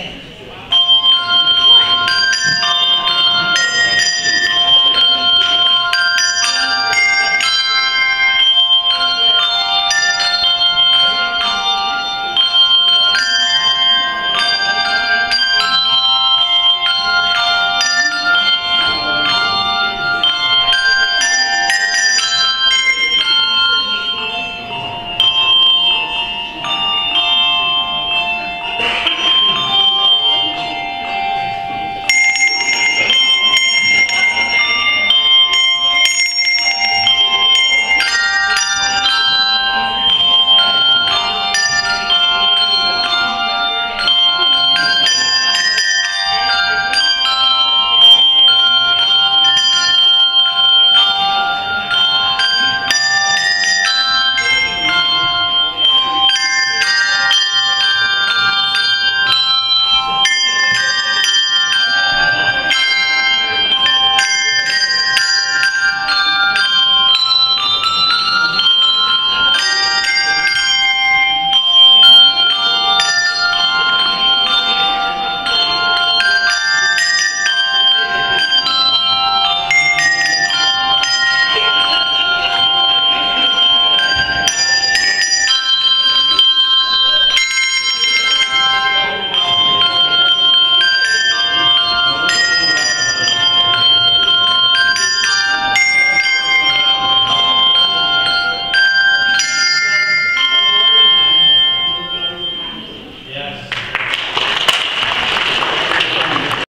Okay.